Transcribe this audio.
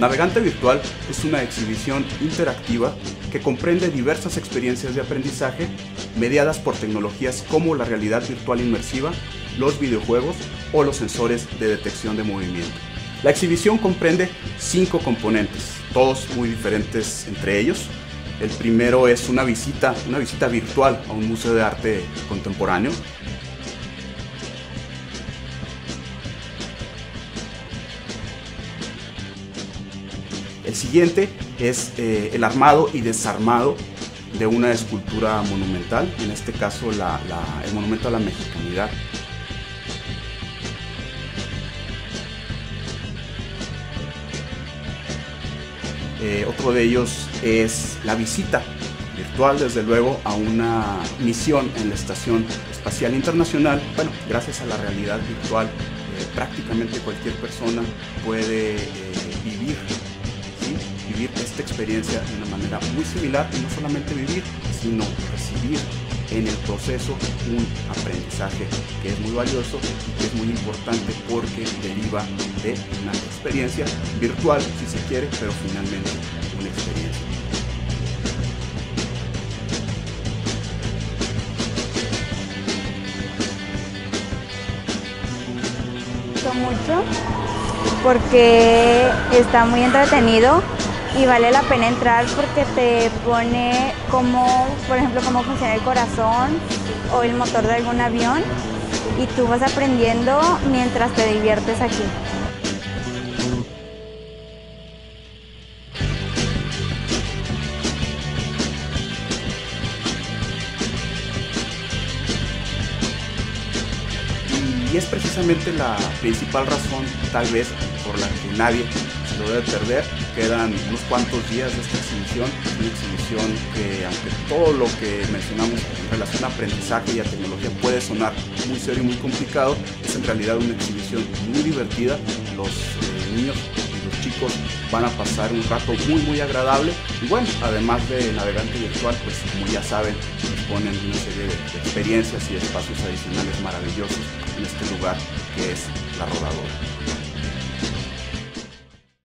Navegante Virtual es una exhibición interactiva que comprende diversas experiencias de aprendizaje mediadas por tecnologías como la realidad virtual inmersiva, los videojuegos o los sensores de detección de movimiento. La exhibición comprende cinco componentes, todos muy diferentes entre ellos. El primero es una visita, una visita virtual a un museo de arte contemporáneo. El siguiente es eh, el armado y desarmado de una escultura monumental, en este caso el monumento a la mexicanidad. Eh, otro de ellos es la visita virtual, desde luego, a una misión en la Estación Espacial Internacional. Bueno, gracias a la realidad virtual, eh, prácticamente cualquier persona puede vivir, esta experiencia de una manera muy similar y no solamente vivir, sino recibir en el proceso un aprendizaje que es muy valioso y que es muy importante porque deriva de una experiencia virtual, si se quiere, pero finalmente una experiencia. mucho porque está muy entretenido y vale la pena entrar porque te pone cómo, por ejemplo, cómo funciona el corazón o el motor de algún avión y tú vas aprendiendo mientras te diviertes aquí. Y es precisamente la principal razón, tal vez, por la que nadie se lo debe perder. Quedan unos cuantos días de esta exhibición, una exhibición que aunque todo lo que mencionamos en relación a aprendizaje y a tecnología puede sonar muy serio y muy complicado, es en realidad una exhibición muy divertida. Los eh, niños y los chicos van a pasar un rato muy muy agradable y bueno, además de navegante virtual, pues como ya saben, disponen de una serie de experiencias y espacios adicionales maravillosos en este lugar que es la rodadora.